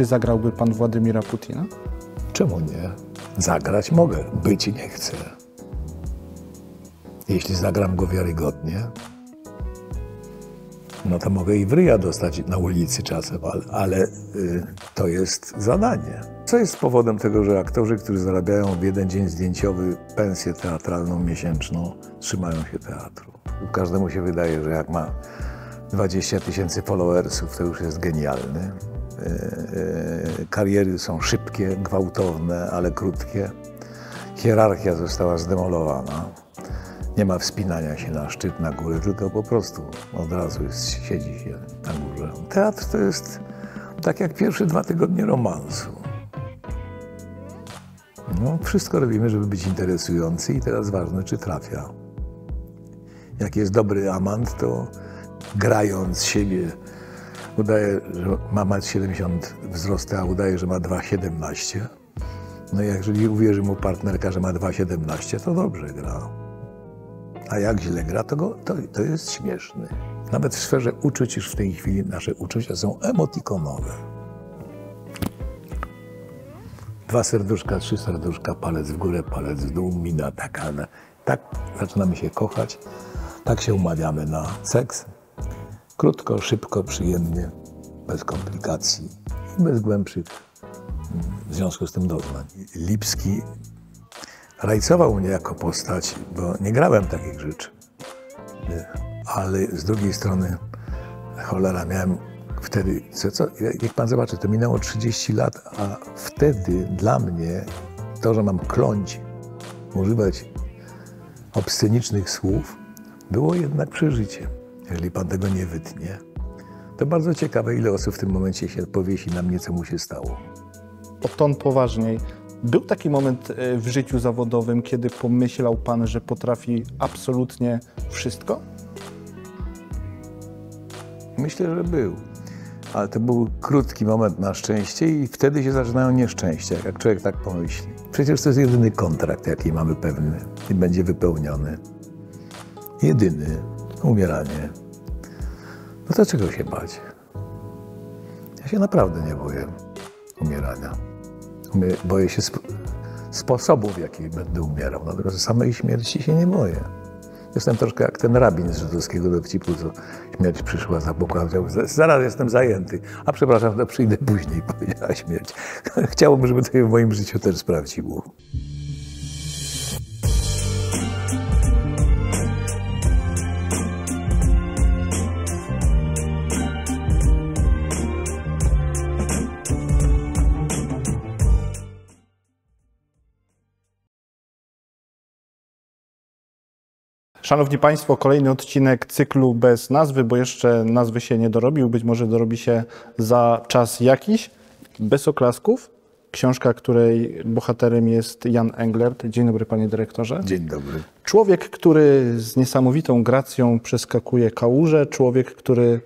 Czy zagrałby pan Władimira Putina? Czemu nie? Zagrać mogę, być nie chcę. Jeśli zagram go wiarygodnie, no to mogę i w ryja dostać na ulicy czasem, ale, ale y, to jest zadanie. Co jest powodem tego, że aktorzy, którzy zarabiają w jeden dzień zdjęciowy pensję teatralną miesięczną, trzymają się teatru? Każdemu się wydaje, że jak ma 20 tysięcy followersów, to już jest genialny. Y, y, kariery są szybkie, gwałtowne, ale krótkie. Hierarchia została zdemolowana. Nie ma wspinania się na szczyt, na górę, tylko po prostu od razu jest, siedzi się na górze. Teatr to jest tak jak pierwsze dwa tygodnie romansu. No, wszystko robimy, żeby być interesujący i teraz ważne, czy trafia. Jak jest dobry amant, to grając siebie udaje, że ma 1,70 m wzrostu, a udaje, że ma 2,17 No i jeżeli uwierzy mu partnerka, że ma 2,17 to dobrze gra. A jak źle gra, to, go, to, to jest śmieszny. Nawet w sferze uczuć już w tej chwili nasze uczucia są emotikonowe. Dwa serduszka, trzy serduszka, palec w górę, palec w dół, mina taka. Tak zaczynamy się kochać, tak się umawiamy na seks. Krótko, szybko, przyjemnie, bez komplikacji i bez głębszych w związku z tym doznań. Lipski rajcował mnie jako postać, bo nie grałem takich rzeczy. Ale z drugiej strony, cholera, miałem wtedy, co, co, jak pan zobaczy, to minęło 30 lat, a wtedy dla mnie to, że mam kląć, używać obscenicznych słów, było jednak przeżyciem. Jeżeli pan tego nie wytnie, to bardzo ciekawe, ile osób w tym momencie się powiesi na mnie, co mu się stało. O ton poważniej. Był taki moment e, w życiu zawodowym, kiedy pomyślał pan, że potrafi absolutnie wszystko? Myślę, że był. Ale to był krótki moment na szczęście i wtedy się zaczynają nieszczęścia, jak człowiek tak pomyśli. Przecież to jest jedyny kontrakt, jaki mamy pewny i będzie wypełniony. Jedyny. Umieranie. No to czego się bać? Ja się naprawdę nie boję umierania. Umie- Boję się sp- sposobów, w jakich będę umierał. Natomiast samej śmierci się nie boję. Jestem troszkę jak ten rabin z żydowskiego dowcipu, co śmierć przyszła za pokładem. Zaraz jestem zajęty. A przepraszam, to przyjdę później, powiedziała śmierć. Chciałbym, żeby to się w moim życiu też sprawdziło. Szanowni Państwo, kolejny odcinek cyklu bez nazwy, bo jeszcze nazwy się nie dorobił, być może dorobi się za czas jakiś. Bez oklasków. Książka, której bohaterem jest Jan Englert. Dzień dobry, panie dyrektorze. Dzień dobry. Człowiek, który z niesamowitą gracją przeskakuje kałuże, człowiek, który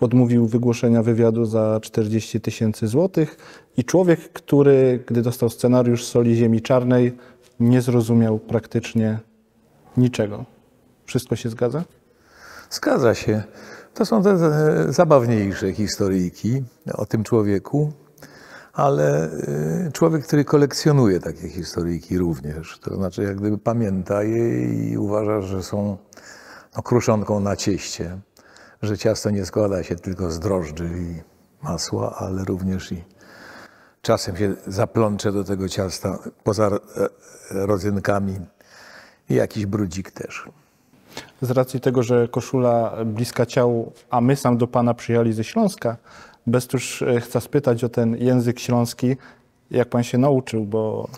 odmówił wygłoszenia wywiadu za 40 tysięcy złotych i człowiek, który, gdy dostał scenariusz Soli Ziemi Czarnej, nie zrozumiał praktycznie niczego. Wszystko się zgadza? Zgadza się. To są te e, zabawniejsze historyjki o tym człowieku, ale e, człowiek, który kolekcjonuje takie historyjki również. To znaczy, jak gdyby pamięta je i uważa, że są no, kruszonką na cieście, że ciasto nie składa się tylko z drożdży i masła, ale również i czasem się zaplącze do tego ciasta poza e, rodzynkami i jakiś brudzik też. Z racji tego, że koszula bliska ciału, a my sam do pana przyjechali ze Śląska, Bestuż e, chcę spytać o ten język śląski, jak pan się nauczył, bo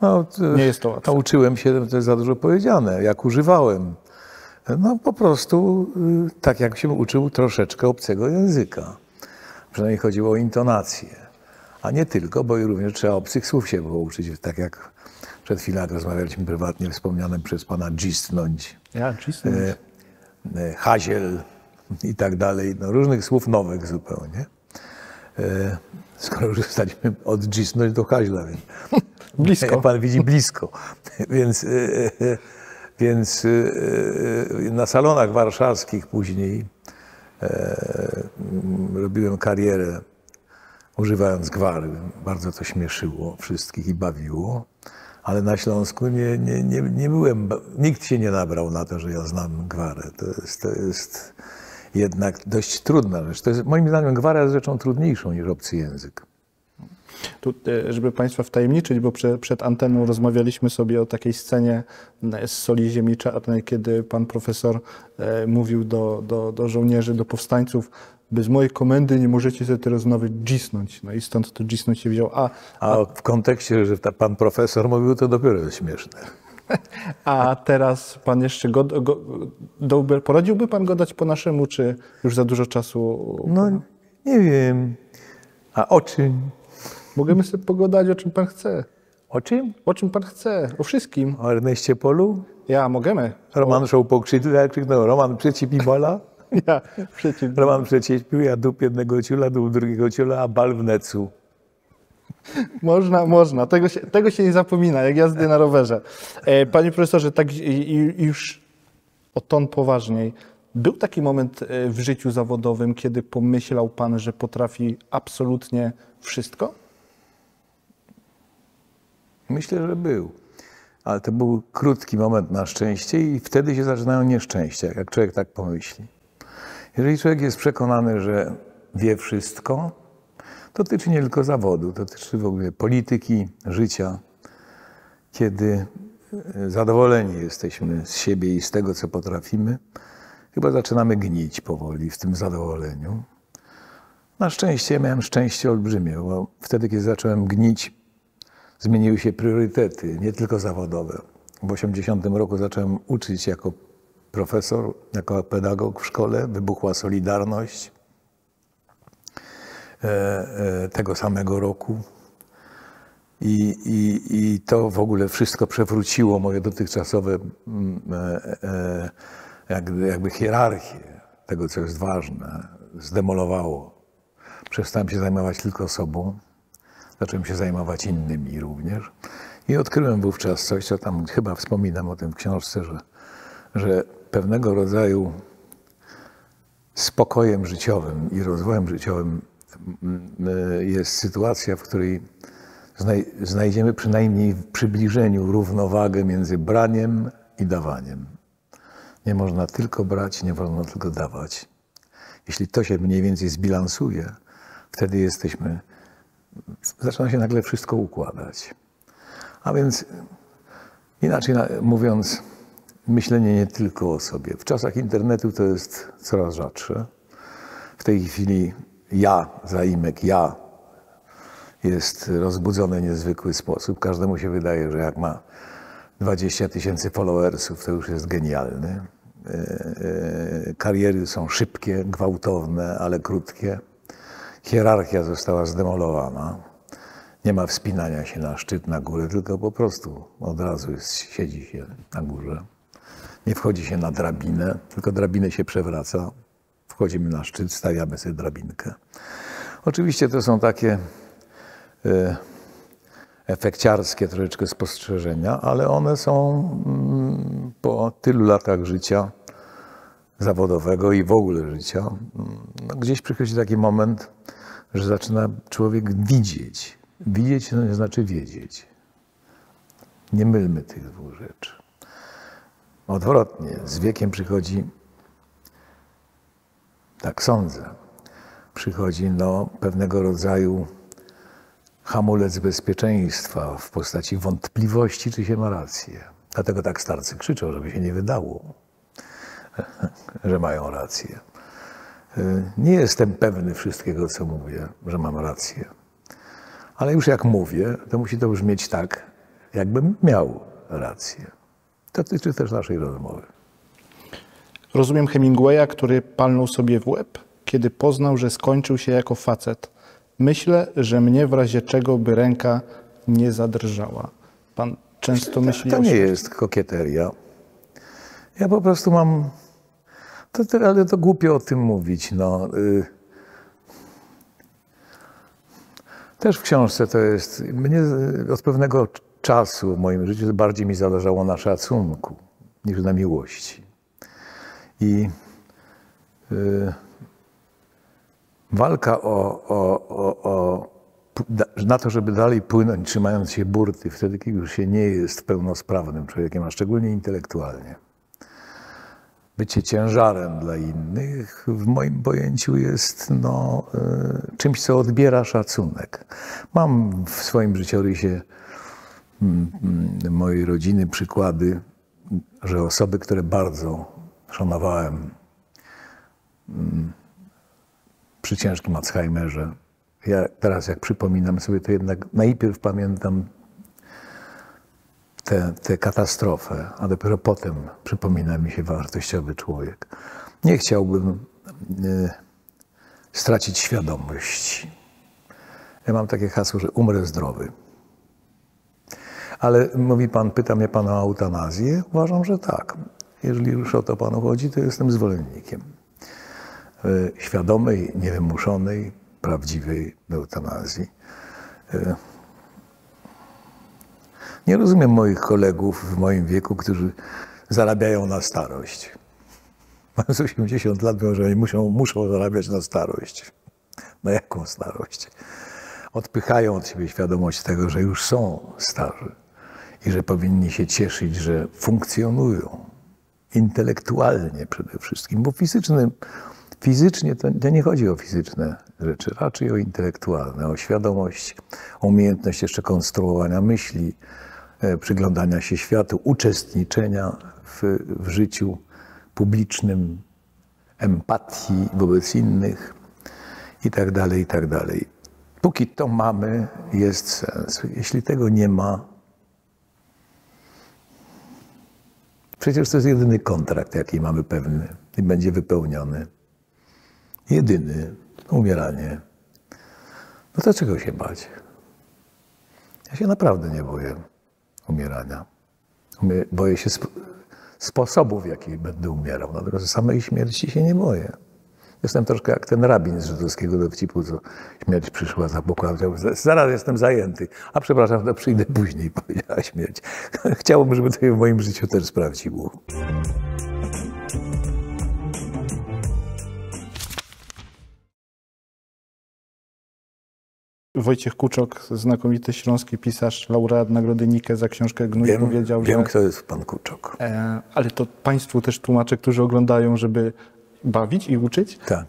No, Nie jest to łatwe. Nauczyłem się, to jest za dużo powiedziane, jak używałem. No po prostu y, tak jak się uczył troszeczkę obcego języka. Przynajmniej chodziło o intonację. A nie tylko, bo i również trzeba obcych słów się było uczyć. Tak jak przed chwilą rozmawialiśmy prywatnie, wspomnianym przez pana dżistnąć, ja e, e, haziel i tak dalej. No, różnych słów nowych zupełnie. E, Skoro już staliśmy od dżisnąć do haźla, więc Blisko. jak pan widzi, blisko. Więc, e, e, więc e, na salonach warszawskich później e, m, robiłem karierę używając gwary. Bardzo to śmieszyło wszystkich i bawiło. Ale na Śląsku nie, nie, nie, nie byłem, nikt się nie nabrał na to, że ja znam gwarę. To jest, to jest jednak dość trudna rzecz. To jest, moim zdaniem gwara jest rzeczą trudniejszą niż obcy język. Tu, e, żeby Państwa wtajemniczyć, bo prze, przed anteną rozmawialiśmy sobie o takiej scenie z Soli Ziemi Czarnej, kiedy pan profesor e, mówił do, do, do żołnierzy, do powstańców, bez mojej komendy nie możecie sobie teraz nawet dzisnąć. No i stąd to dzisnąć się wziął. A, A w kontekście, że ta, pan profesor mówił, to dopiero jest śmieszne. a teraz pan jeszcze go, go, do, poradziłby pan go dać po naszemu, czy już za dużo czasu? No, nie wiem. A o czym? Możemy sobie pogadać o czym pan chce. O czym? O czym pan chce? O wszystkim. O Erneście Polu? Ja, możemy. Roman szał po krzydle, jak krzyknął Roman przeciw bola. Ja, przeciw. Roman przeciepił, ja dup jednego ciula, dup drugiego ciula, a bal w necu. Można, można. Tego się, tego się nie zapomina, jak jazdy na rowerze. E, Panie profesorze, tak już o ton poważniej. Był taki moment e, w życiu zawodowym, kiedy pomyślał pan, że potrafi absolutnie wszystko? Myślę, że był. Ale to był krótki moment na szczęście i wtedy się zaczynają nieszczęścia, jak człowiek tak pomyśli. Jeżeli człowiek jest przekonany, że wie wszystko, to dotyczy nie tylko zawodu, to dotyczy w ogóle polityki, życia. Kiedy e, zadowoleni jesteśmy z siebie i z tego, co potrafimy, chyba zaczynamy gnić powoli w tym zadowoleniu. Na szczęście miałem szczęście olbrzymie, bo wtedy, kiedy zacząłem gnić, zmieniły się priorytety, nie tylko zawodowe. W 80 roku zacząłem uczyć jako profesor, jako pedagog w szkole, wybuchła Solidarność. E, e, tego samego roku. I, i, I to w ogóle wszystko przewróciło moje dotychczasowe mm, e, jakby hierarchię tego, co jest ważne. Zdemolowało. Przestałem się zajmować tylko sobą. Zacząłem się zajmować innymi również. I odkryłem wówczas coś, co tam chyba wspominam o tym w książce, że, że pewnego rodzaju spokojem życiowym i rozwojem życiowym mm, y, jest sytuacja, w której znaj- znajdziemy przynajmniej w przybliżeniu równowagę między braniem i dawaniem. Nie można tylko brać, nie można tylko dawać. Jeśli to się mniej więcej zbilansuje, wtedy jesteśmy, zaczyna się nagle wszystko układać. A więc inaczej na- mówiąc, myślenie nie tylko o sobie. W czasach internetu to jest coraz rzadsze. W tej chwili ja, zaimek ja, jest rozbudzony w niezwykły sposób. Każdemu się wydaje, że jak ma 20 tysięcy followersów, to już jest genialny. E, e, Kariery są szybkie, gwałtowne, ale krótkie. Hierarchia została zdemolowana. Nie ma wspinania się na szczyt, na górę, tylko po prostu od razu jest, siedzi się na górze. Nie wchodzi się na drabinę, tylko drabinę się przewraca. Wchodzimy na szczyt, stawiamy sobie drabinkę. Oczywiście to są takie e, efekciarskie troszeczkę spostrzeżenia, ale one są mm, po tylu latach życia zawodowego i w ogóle życia. No, gdzieś przychodzi taki moment, że zaczyna człowiek widzieć. Widzieć to nie znaczy wiedzieć. Nie mylmy tych dwóch rzeczy. Odwrotnie, z wiekiem przychodzi, tak sądzę, przychodzi no, pewnego rodzaju hamulec bezpieczeństwa w postaci wątpliwości, czy się ma rację. Dlatego tak starcy krzyczą, żeby się nie wydało, że mają rację. Nie jestem pewny wszystkiego, co mówię, że mam rację. Ale już jak mówię, to musi to brzmieć tak, jakbym miał rację. To dotyczy też naszej rozmowy. Rozumiem Hemingwaya, który palnął sobie w łeb, kiedy poznał, że skończył się jako facet. Myślę, że mnie w razie czego by ręka nie zadrżała. Pan często myśli To o nie jest kokieteria. Ja po prostu mam. To, to, ale to głupio o tym mówić. No. y. Też w książce to jest. Mnie od pewnego czasu w moim życiu bardziej mi zależało na szacunku niż na miłości. I y, walka o, o, o, o na to, żeby dalej płynąć, trzymając się burty, wtedy, kiedy już się nie jest pełnosprawnym człowiekiem, a szczególnie intelektualnie. Bycie ciężarem dla innych w moim pojęciu jest no, y, czymś, co odbiera szacunek. Mam w swoim życiorysie mojej rodziny przykłady, że osoby, które bardzo szanowałem mm, przy ciężkim Alzheimerze, ja teraz jak przypominam sobie, to jednak najpierw pamiętam tę, katastrofę, a dopiero potem przypomina mi się wartościowy człowiek. Nie chciałbym e, stracić świadomości. Ja mam takie hasło, że umrę zdrowy. Ale mówi pan, pyta mnie pan o eutanazję? Uważam, że tak. Jeżeli już o to panu chodzi, to jestem zwolennikiem e, świadomej, niewymuszonej, prawdziwej eutanazji. E, Nie rozumiem moich kolegów w moim wieku, którzy zarabiają na starość. Mając 80 lat, mówią, że oni muszą, muszą zarabiać na starość. Na jaką starość? Odpychają od siebie świadomość tego, że już są starzy i że powinni się cieszyć, że funkcjonują intelektualnie przede wszystkim, bo fizycznym, fizycznie to, to nie chodzi o fizyczne rzeczy, raczej o intelektualne, o świadomość, umiejętność jeszcze konstruowania myśli, e, przyglądania się światu, uczestniczenia w, w życiu publicznym, empatii wobec innych i tak tak. Póki to mamy, jest sens. Jeśli tego nie ma, Przecież to jest jedyny kontrakt, jaki mamy pewny i będzie wypełniony. Jedyny. Umieranie. No to czego się bać? Ja się naprawdę nie boję umierania. Umie- Boję się sp- sposobów, w jaki będę umierał. Natomiast samej śmierci się nie boję. Jestem troszkę jak ten rabin z żydowskiego dowcipu, co śmierć przyszła za pokładem. Zaraz jestem zajęty. A przepraszam, to przyjdę później, powiedziała śmierć. Chciałbym, żeby to się w moim życiu też sprawdziło. Wojciech Kuczok, znakomity śląski pisarz, laureat Nagrody Nike za książkę Gnój Wiem, powiedział, wiem że... kto jest pan Kuczok. E, ale to Państwu też tłumaczę, którzy oglądają, żeby bawić i uczyć. Tak.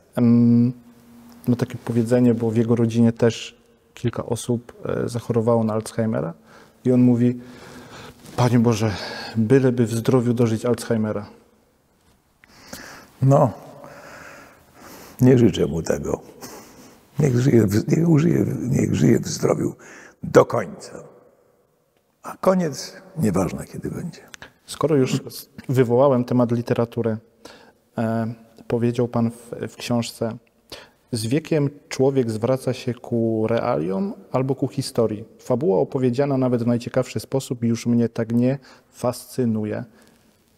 No takie powiedzenie, bo w jego rodzinie też kilka osób e, zachorowało na Alzheimera i on mówi, Panie Boże, byleby w zdrowiu dożyć Alzheimera. No, nie życzę mu tego. Niech żyje, w, niech, użyje, niech żyje w zdrowiu do końca. A koniec nieważne kiedy będzie. Skoro już wywołałem temat literatury, e, powiedział Pan w, w książce, z wiekiem człowiek zwraca się ku realiom albo ku historii. Fabuła opowiedziana nawet w najciekawszy sposób już mnie tak nie fascynuje.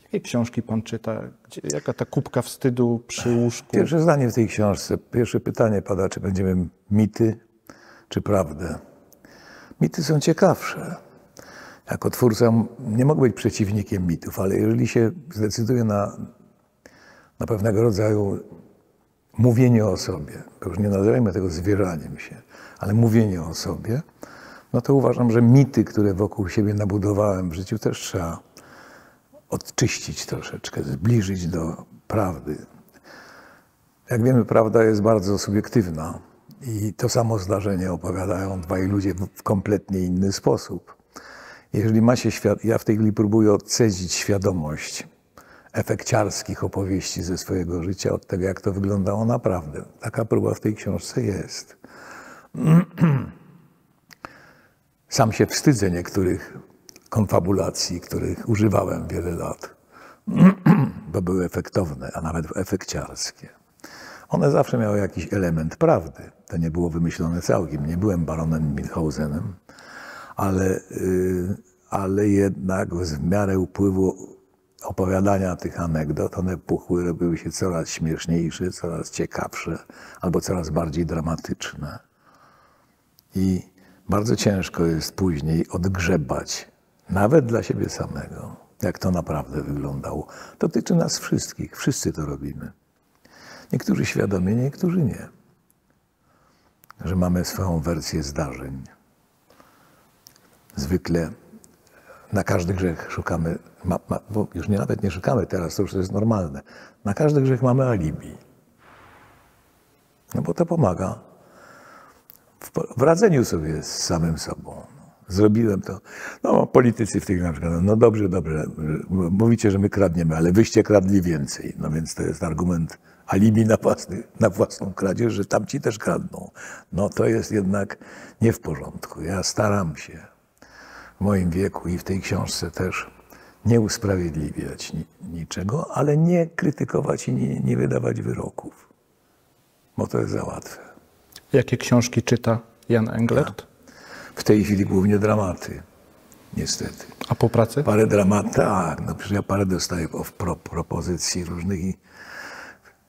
Jakie książki Pan czyta? Gdzie, jaka ta kubka wstydu przy łóżku? Pierwsze zdanie w tej książce, pierwsze pytanie pada, czy będziemy mity, czy prawdę. Mity są ciekawsze. Jako twórca nie mogę być przeciwnikiem mitów, ale jeżeli się zdecyduję na, na pewnego rodzaju mówienie o sobie, to już nie nazywajmy tego zwierzaniem się, ale mówienie o sobie, no to uważam, że mity, które wokół siebie nabudowałem w życiu, też trzeba odczyścić troszeczkę, zbliżyć do prawdy. Jak wiemy, prawda jest bardzo subiektywna i to samo zdarzenie opowiadają dwaj ludzie w kompletnie inny sposób. Jeżeli ma się świat, ja w tej chwili próbuję odcedzić świadomość efekciarskich opowieści ze swojego życia od tego, jak to wyglądało naprawdę. Taka próba w tej książce jest. Sam się wstydzę niektórych konfabulacji, których używałem wiele lat, bo były efektowne, a nawet efekciarskie. One zawsze miały jakiś element prawdy. To nie było wymyślone całkiem. Nie byłem baronem Milhausenem, ale, y, ale jednak w miarę upływu opowiadania tych anegdot, one puchły, robiły się coraz śmieszniejsze, coraz ciekawsze albo coraz bardziej dramatyczne. I bardzo ciężko jest później odgrzebać, nawet dla siebie samego, jak to naprawdę wyglądało. To dotyczy nas wszystkich, wszyscy to robimy. Niektórzy świadomie, niektórzy nie. że mamy swoją wersję zdarzeń. Zwykle na każdy grzech szukamy, ma, ma, bo już nie, nawet nie szukamy teraz, to już jest normalne. Na każdy grzech mamy alibi. No bo to pomaga w, w radzeniu sobie z samym sobą. Zrobiłem to. No, politycy w tych na przykład, no dobrze, dobrze, mówicie, że my kradniemy, ale wyście kradli więcej. No więc to jest argument alibi na, własny, na własną kradzież, że tamci też kradną. No to jest jednak nie w porządku. Ja staram się w moim wieku i w tej książce też nie usprawiedliwiać ni- niczego, ale nie krytykować i nie, nie wydawać wyroków, bo to jest za łatwe. Jakie książki czyta Jan Englert? W tej chwili głównie dramaty, niestety. A po pracy? Parę dramat, tak, no przecież ja parę dostaję pro, propozycji różnych i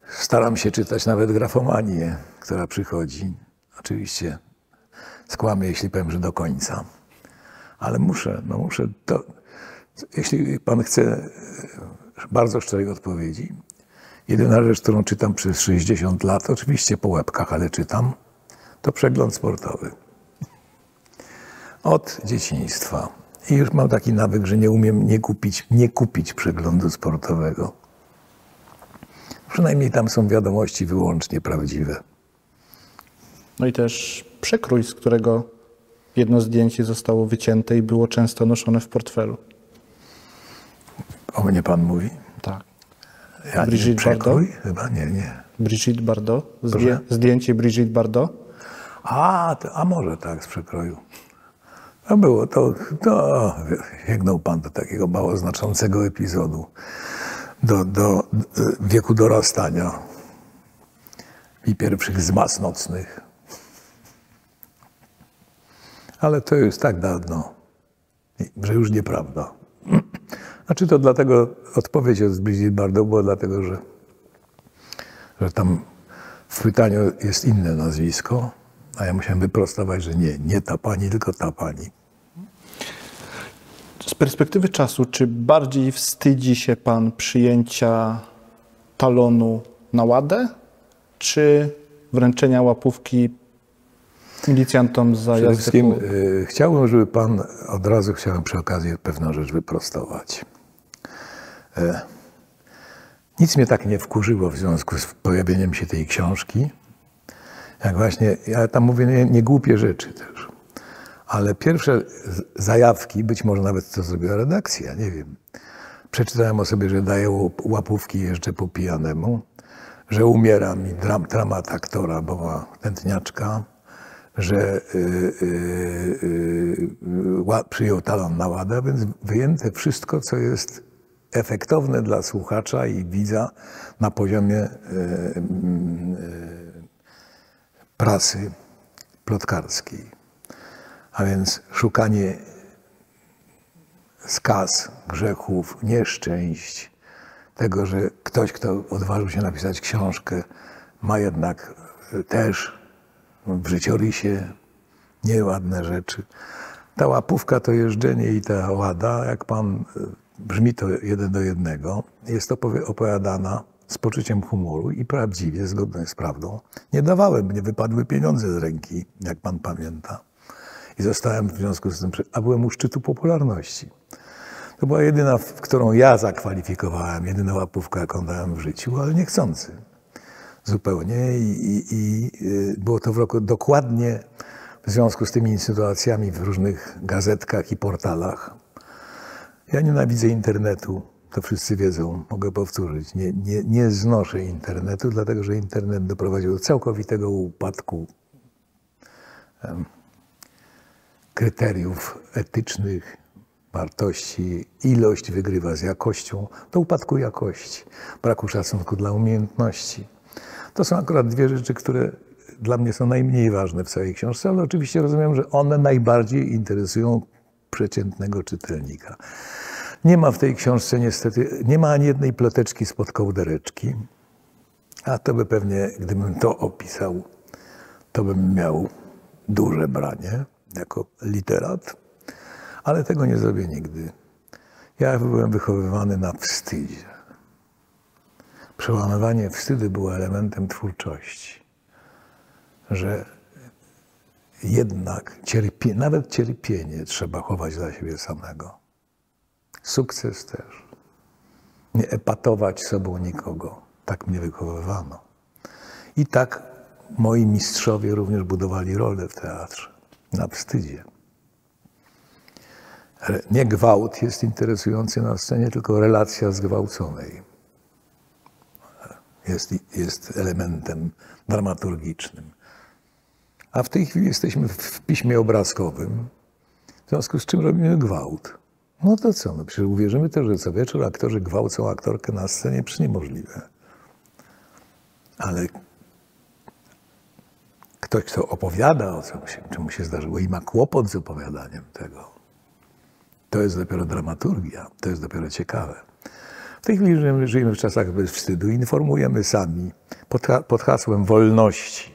staram się czytać nawet grafomanię, która przychodzi. Oczywiście skłamię, jeśli powiem, że do końca. Ale muszę, no muszę to, jeśli pan chce e, bardzo szczerej odpowiedzi, jedyna rzecz, którą czytam przez 60 lat, oczywiście po łebkach, ale czytam, to przegląd sportowy. Od dzieciństwa. I już mam taki nawyk, że nie umiem nie kupić, nie kupić przeglądu sportowego. Przynajmniej tam są wiadomości wyłącznie prawdziwe. No i też przekrój, z którego jedno zdjęcie zostało wycięte i było często noszone w portfelu. O mnie pan mówi? Tak. Ja Brigitte przekrój? Chyba nie, nie. Brigitte Bardot. Zdję, zdjęcie Brigitte Bardot. A, to, a może tak z przekroju. No było to, to sięgnął pan do takiego mało znaczącego epizodu, do, do wieku dorastania i pierwszych zmas nocnych. Ale to jest tak dawno, że już nieprawda. Znaczy to dlatego, odpowiedź od Brigitte Bardot była dlatego, że, że tam w pytaniu jest inne nazwisko, a ja musiałem wyprostować, że nie, nie ta pani, tylko ta pani. Z perspektywy czasu, czy bardziej wstydzi się pan przyjęcia talonu na ładę, czy wręczenia łapówki milicjantom za Przede wszystkim po... y, chciałbym, żeby pan od razu chciałem przy okazji pewną rzecz wyprostować. E, nic mnie tak nie wkurzyło w związku z pojawieniem się tej książki, jak właśnie, ja tam mówię nie, nie głupie rzeczy też, ale pierwsze zajawki, być może nawet to zrobiła redakcja, nie wiem. Przeczytałem o sobie, że daję łap- łapówki jeszcze po pijanemu, że umiera mi dram, dramat aktora, bo ma tętniaczka, że y, y, y, przyjął talon na ładę, więc wyjęte wszystko, co jest efektowne dla słuchacza i widza na poziomie y, y, prasy plotkarskiej. A więc szukanie skaz, grzechów, nieszczęść, tego, że ktoś, kto odważył się napisać książkę, ma jednak y, też w życiorysie nieładne rzeczy. Ta łapówka to jeżdżenie i ta łada, jak pan, y, brzmi to jeden do jednego, jest opowi- opowiadana z poczuciem humoru i prawdziwie, zgodnie z prawdą. Nie dawałem, mnie wypadły pieniądze z ręki, jak pan pamięta. I zostałem w związku z tym, a byłem u szczytu popularności. To była jedyna, w którą ja zakwalifikowałem, jedyna łapówka, jaką dałem w życiu, ale niechcący zupełnie i, i, y, było to w roku dokładnie w związku z tymi sytuacjami w różnych gazetkach i portalach. Ja nienawidzę internetu, to wszyscy wiedzą, mogę powtórzyć. Nie, nie, nie znoszę internetu, dlatego że internet doprowadził do całkowitego upadku kryteriów etycznych, wartości. Ilość wygrywa z jakością, do upadku jakości, braku szacunku dla umiejętności. To są akurat dwie rzeczy, które dla mnie są najmniej ważne w całej książce, ale oczywiście rozumiem, że one najbardziej interesują przeciętnego czytelnika. Nie ma w tej książce niestety, nie ma ani jednej ploteczki spod kołdereczki, a to by pewnie, gdybym to opisał, to bym miał duże branie jako literat, ale tego nie zrobię nigdy. Ja byłem wychowywany na wstydzie. Przełamywanie wstydu było elementem twórczości. Że jednak cierpie, nawet cierpienie trzeba chować dla siebie samego. Sukces też. Nie epatować sobą nikogo. Tak mnie wychowywano. I tak moi mistrzowie również budowali rolę w teatrze. Na wstydzie. Nie gwałt jest interesujący na scenie, tylko relacja zgwałconej. Jest, jest elementem dramaturgicznym. A w tej chwili jesteśmy w piśmie obrazkowym, w związku z czym robimy gwałt. No to co? No przecież uwierzymy też, że co wieczór aktorzy gwałcą aktorkę na scenie, przecież niemożliwe. Ale ktoś, kto opowiada o czym się zdarzyło i ma kłopot z opowiadaniem tego, to jest dopiero dramaturgia, to jest dopiero ciekawe. W tej chwili żyjemy, żyjemy w czasach bez wstydu, informujemy sami pod, pod hasłem wolności.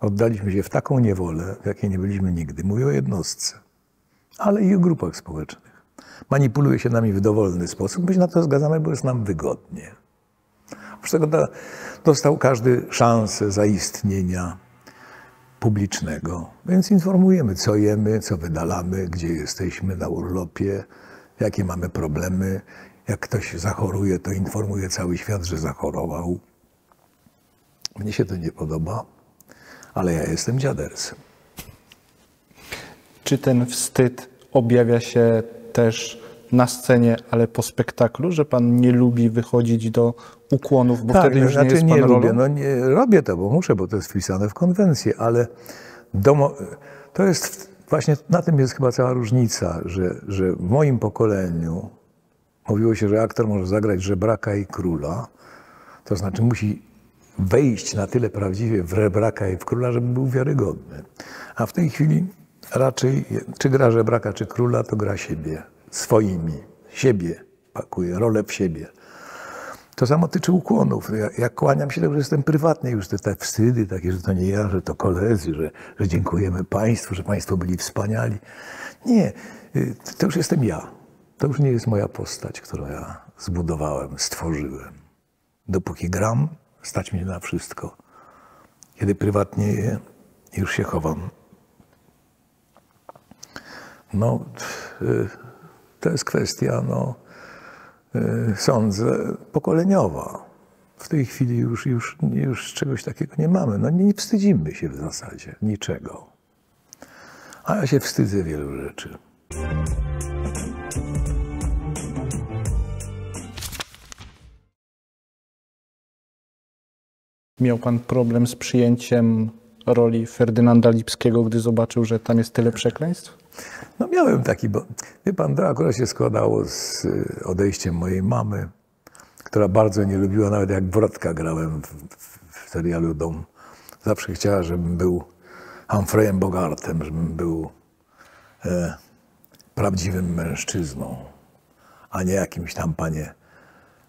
Oddaliśmy się w taką niewolę, w jakiej nie byliśmy nigdy. Mówię o jednostce, ale i o grupach społecznych. Manipuluje się nami w dowolny sposób. Się na to zgadzamy, bo jest nam wygodnie. Oprócz tego dostał każdy szansę zaistnienia publicznego, więc informujemy, co jemy, co wydalamy, gdzie jesteśmy na urlopie, jakie mamy problemy. Jak ktoś zachoruje, to informuje cały świat, że zachorował. Mnie się to nie podoba, ale ja jestem dziadersem. Czy ten wstyd objawia się też na scenie, ale po spektaklu, że pan nie lubi wychodzić do ukłonów, bo tak, wtedy już znaczy nie jest nie pan lubię. rolą? No nie robię to, bo muszę, bo to jest wpisane w konwencję, ale domo, to jest właśnie na tym jest chyba cała różnica, że, że w moim pokoleniu mówiło się, że aktor może zagrać żebraka i króla, to znaczy musi wejść na tyle prawdziwie w żebraka i w króla, żeby był wiarygodny. A w tej chwili raczej, czy gra żebraka, czy króla, to gra siebie, swoimi, siebie, pakuje rolę w siebie. To samo tyczy ukłonów. Ja, ja kłaniam się, to już jestem prywatny, już te, te wstydy takie, że to nie ja, że to koledzy, że, że dziękujemy Państwu, że Państwo byli wspaniali. Nie, y, to już jestem ja. To już nie jest moja postać, którą ja zbudowałem, stworzyłem. Dopóki gram, stać mnie na wszystko. Kiedy prywatnie już się chowam. No, y, to jest kwestia, no, y, sądzę, pokoleniowa. W tej chwili już, już, już czegoś takiego nie mamy. No nie wstydzimy się w zasadzie niczego. A ja się wstydzę wielu rzeczy. Miał pan problem z przyjęciem roli Ferdynanda Lipskiego, gdy zobaczył, że tam jest tyle przekleństw? No miałem taki, bo wie pan, to akurat się składało z y, odejściem mojej mamy, która bardzo nie lubiła, nawet jak Wrotka grałem w, w, serialu Dom. Zawsze chciała, żebym był Humphreyem Bogartem, żebym był e, prawdziwym mężczyzną, a nie jakimś tam, panie,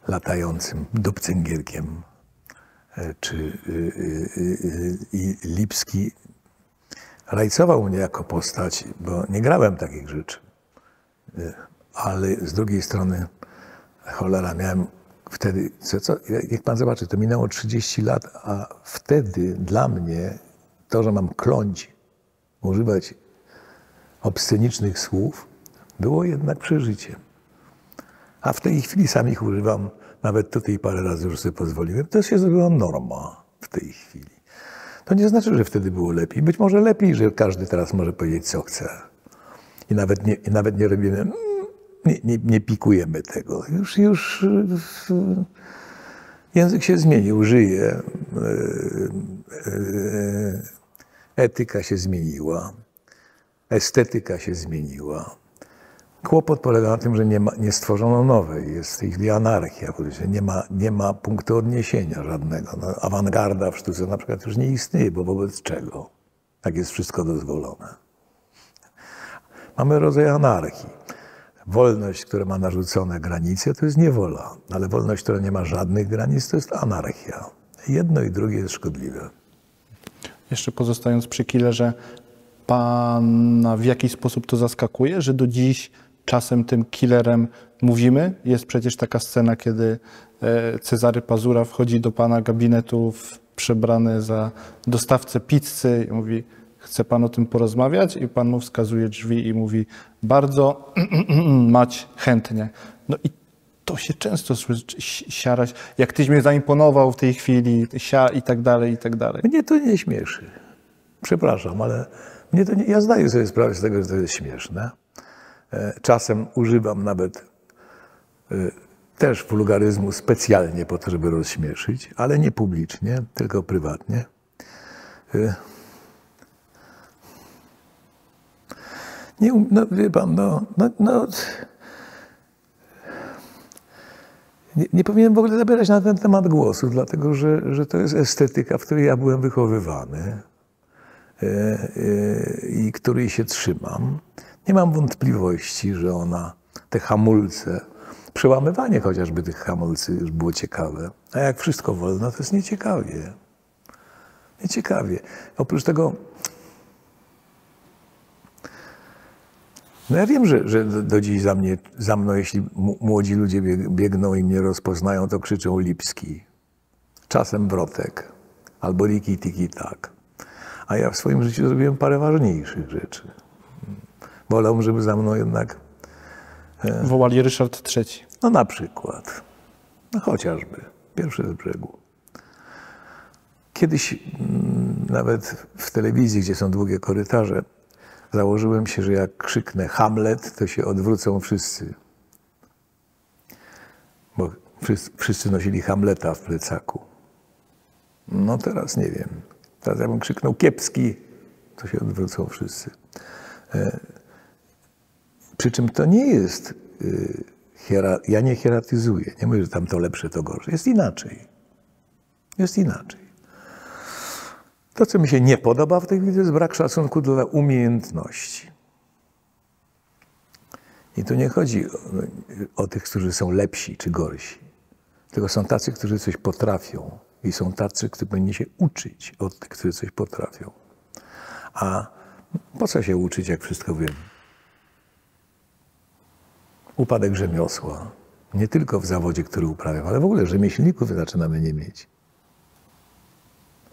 latającym dupcyngierkiem. E, czy y, y, y, i Lipski rajcował mnie jako postać, bo nie grałem takich rzeczy. Ale z drugiej strony, cholera, miałem wtedy, co, co, jak pan zobaczy, to minęło 30 lat, a wtedy dla mnie to, że mam kląć, używać obscenicznych słów, było jednak przeżyciem. A w tej chwili sam ich używam, nawet tutaj parę razy już sobie pozwoliłem. To się zrobiła norma w tej chwili. To nie znaczy, że wtedy było lepiej. Być może lepiej, że każdy teraz może powiedzieć, co chce. I nawet nie, i nawet nie robimy, mm, nie, nie, nie pikujemy tego. Już, już język się zmienił, żyje. Etyka się zmieniła. Estetyka się zmieniła. Kłopot polega na tym, że nie, ma, nie stworzono nowej, jest w tej chwili anarchia, nie ma, nie ma punktu odniesienia żadnego. No, awangarda w sztuce na przykład już nie istnieje, bo wobec czego? Tak jest wszystko dozwolone. Mamy rodzaj anarchii. Wolność, która ma narzucone granice, to jest niewola, ale wolność, która nie ma żadnych granic, to jest anarchia. Jedno i drugie jest szkodliwe. Jeszcze pozostając przy killerze, pana w jaki sposób to zaskakuje, że do dziś czasem tym killerem mówimy. Jest przecież taka scena, kiedy e, Cezary Pazura wchodzi do pana gabinetu przebrany za dostawcę pizzy i mówi chce pan o tym porozmawiać i pan mu wskazuje drzwi i mówi bardzo mać chętnie. No i to się często słyszy, si- siarać, jak tyś mnie zaimponował w tej chwili, sia i tak dalej, i tak dalej. Mnie to nie śmieszy. Przepraszam, ale mnie to nie, ja zdaję sobie sprawę z tego, że to jest śmieszne. E, Czasem używam nawet e, też wulgaryzmu specjalnie po to, żeby rozśmieszyć, ale nie publicznie, tylko prywatnie. E, Nie, um- no wie pan, no, no, no nie, nie powinienem w ogóle zabierać na ten temat głosu, dlatego że, że to jest estetyka, w której ja byłem wychowywany i której się trzymam. Nie mam wątpliwości, że ona, te hamulce, przełamywanie chociażby tych hamulcy już było ciekawe. A jak wszystko wolno, to jest nieciekawie. Nieciekawie. Oprócz tego, no ja wiem, że, że do, dziś za, mnie, za mną, jeśli młodzi ludzie bieg, biegną i mnie rozpoznają, to krzyczą Lipski. Czasem Wrotek. Albo Riki Tiki Tak. A ja w swoim życiu zrobiłem parę ważniejszych rzeczy. Wolałbym, żeby za mną jednak, Wołali Ryszard III. no na przykład, no chociażby, pierwszy z brzegu. Kiedyś mm, nawet w telewizji, gdzie są długie korytarze, założyłem się, że jak krzyknę Hamlet, to się odwrócą wszyscy. Bo wszyscy, wszyscy nosili Hamleta w plecaku. No teraz nie wiem. Teraz jakbym krzyknął Kiepski, to się odwrócą wszyscy. Przy czym to nie jest, y, ja nie hieratyzuję, nie mówię, że tam to lepsze, to gorsze. Jest inaczej. Jest inaczej. To, co mi się nie podoba w tej chwili, to jest brak szacunku dla umiejętności. I tu nie chodzi o, o tych, którzy są lepsi czy gorsi, tylko są tacy, którzy coś potrafią i są tacy, którzy powinni się uczyć od tych, którzy coś potrafią. A po co się uczyć, jak wszystko wiem? Upadek rzemiosła, nie tylko w zawodzie, który uprawiam, ale w ogóle rzemieślników zaczynamy nie mieć.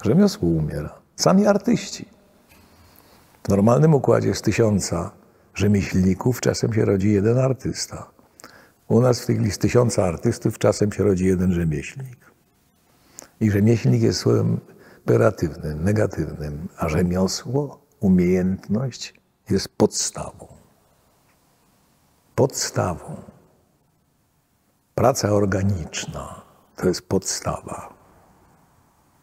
Rzemiosło umiera. Sami artyści. W normalnym układzie z tysiąca rzemieślników czasem się rodzi jeden artysta. U nas w chwili z tysiąca artystów czasem się rodzi jeden rzemieślnik. I rzemieślnik jest słowem pejoratywnym, negatywnym, a rzemiosło, umiejętność jest podstawą. Podstawą. Praca organiczna to jest podstawa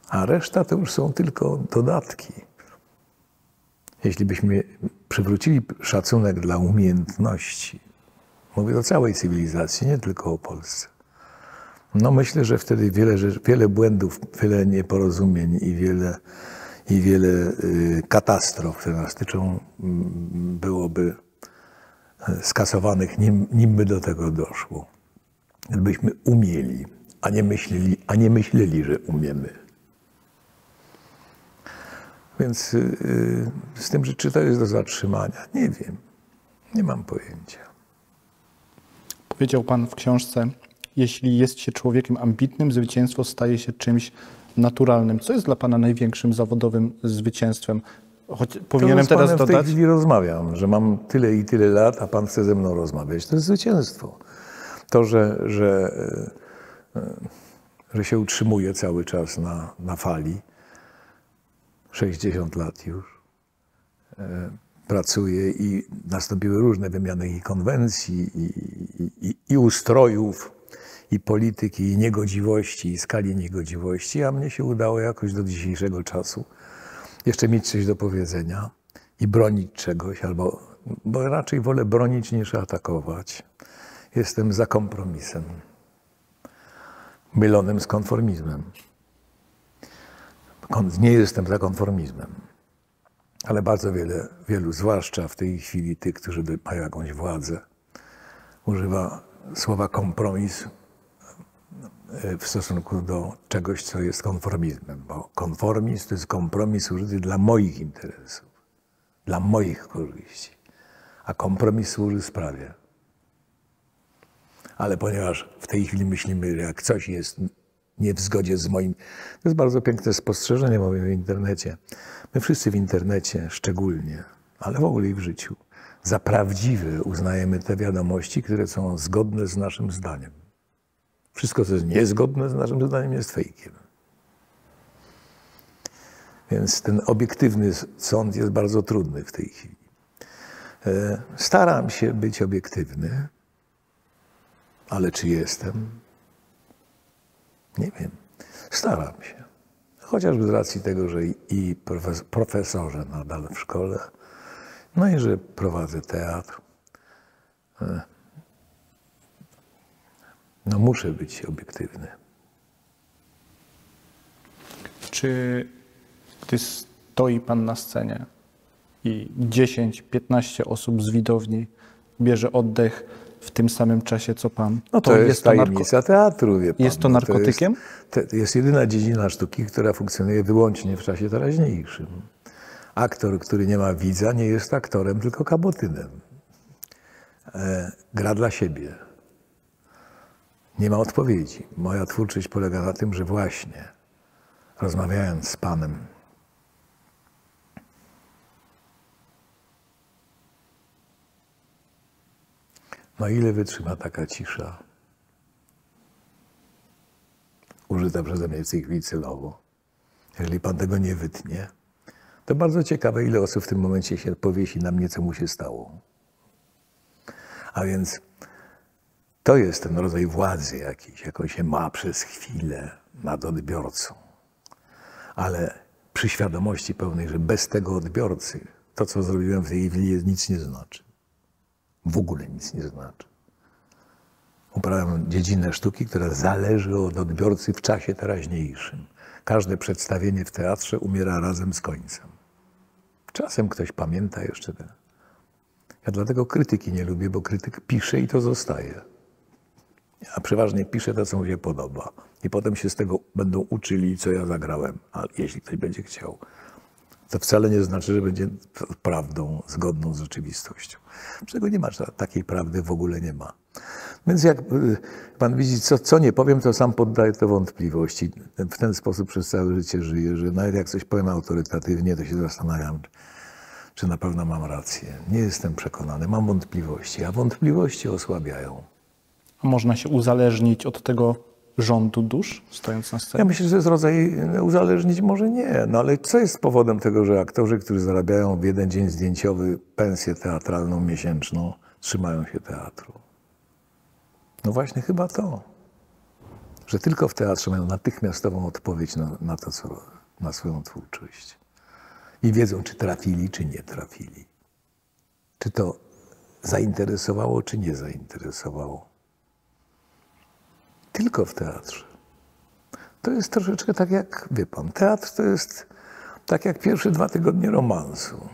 a reszta to już są tylko dodatki. Jeśli byśmy przywrócili szacunek dla umiejętności, mówię o całej cywilizacji, nie tylko o Polsce, no myślę, że wtedy wiele, wiele błędów, wiele nieporozumień i wiele, i wiele y, katastrof, które nas tyczą, mm, byłoby skasowanych, nim, nim by do tego doszło. Gdybyśmy umieli, a nie myśleli, a nie myśleli że umiemy. Więc y, y, z tym, że czy to jest do zatrzymania, nie wiem. Nie mam pojęcia. Powiedział pan w książce, jeśli jest się człowiekiem ambitnym, zwycięstwo staje się czymś naturalnym. Co jest dla pana największym zawodowym zwycięstwem? Choć powinienem z teraz panem w tej dodać, chwili rozmawiam, że mam tyle i tyle lat, a pan chce ze mną rozmawiać. To jest zwycięstwo. To, że, że, y, y, że się utrzymuje cały czas na, na fali, 60 lat już, e, pracuję i nastąpiły różne wymiany i konwencji, i, i, i, i ustrojów, i polityki, i niegodziwości, i skali niegodziwości, a mnie się udało jakoś do dzisiejszego czasu jeszcze mieć coś do powiedzenia i bronić czegoś, albo, bo raczej wolę bronić niż atakować. Jestem za kompromisem, mylonym z konformizmem. Kon- Nie jestem za konformizmem, ale bardzo wiele, wielu, zwłaszcza w tej chwili tych, którzy mają jakąś władzę, używa słowa kompromis w stosunku do czegoś, co jest konformizmem, bo konformizm to jest kompromis użyty dla moich interesów, dla moich korzyści, a kompromis służy sprawie. Ale ponieważ w tej chwili myślimy, że jak coś jest nie w zgodzie z moim. To jest bardzo piękne spostrzeżenie, mówię w internecie. My wszyscy w internecie szczególnie, ale w ogóle i w życiu, za prawdziwe uznajemy te wiadomości, które są zgodne z naszym zdaniem. Wszystko, co jest niezgodne z naszym zdaniem, jest fejkiem. Więc ten obiektywny sąd jest bardzo trudny w tej chwili. E, staram się być obiektywny, ale czy jestem? Nie wiem. Staram się. Chociażby z racji tego, że i profesorze nadal w szkole, no i że prowadzę teatr. No muszę być obiektywny. Czy gdy stoi Pan na scenie i 10-15 osób z widowni bierze oddech w tym samym czasie, co Pan. No to, to jest, jest to tajemnica narko... teatru, wie pan. Jest to narkotykiem? To jest, to jest jedyna dziedzina sztuki, która funkcjonuje wyłącznie w czasie teraźniejszym. Aktor, który nie ma widza, nie jest aktorem, tylko kabotynem. E, gra dla siebie. Nie ma odpowiedzi. Moja twórczość polega na tym, że właśnie rozmawiając z Panem, No ile wytrzyma taka cisza? Użyta przeze mnie chwili celowo. Jeżeli Pan tego nie wytnie, to bardzo ciekawe, ile osób w tym momencie się powiesi na mnie, co mu się stało. A więc to jest ten rodzaj władzy jakiś, jaką się ma przez chwilę nad odbiorcą. Ale przy świadomości pełnej, że bez tego odbiorcy to, co zrobiłem w tej chwili, nic nie znaczy w ogóle nic nie znaczy. Uprawiam dziedzinę sztuki, która zależy od odbiorcy w czasie teraźniejszym. Każde przedstawienie w teatrze umiera razem z końcem. Czasem ktoś pamięta jeszcze te. Ja dlatego krytyki nie lubię, bo krytyk pisze i to zostaje. A przeważnie pisze to, co mu się podoba. I potem się z tego będą uczyli, co ja zagrałem, a jeśli ktoś będzie chciał to wcale nie znaczy, że będzie prawdą zgodną z rzeczywistością. Czego nie ma, takiej prawdy w ogóle nie ma. Więc jak y, pan widzi, co, co nie powiem, to sam poddaję to wątpliwości. W ten sposób przez całe życie żyję, że nawet jak coś powiem autorytatywnie, to się zastanawiam, czy na pewno mam rację. Nie jestem przekonany, mam wątpliwości, a wątpliwości osłabiają. A można się uzależnić od tego, rządu dusz, stojąc na scenie? Ja myślę, że jest rodzaj e, uzależnić, może nie. No ale co jest powodem tego, że aktorzy, którzy zarabiają w jeden dzień zdjęciowy pensję teatralną miesięczną, trzymają się teatru? No właśnie chyba to. Że tylko w teatrze mają natychmiastową odpowiedź na, na to, co, na swoją twórczość. I wiedzą, czy trafili, czy nie trafili. Czy to zainteresowało, czy nie zainteresowało tylko w teatrze. To jest troszeczkę tak jak, wie pan, teatr to jest tak jak pierwsze dwa tygodnie romansu.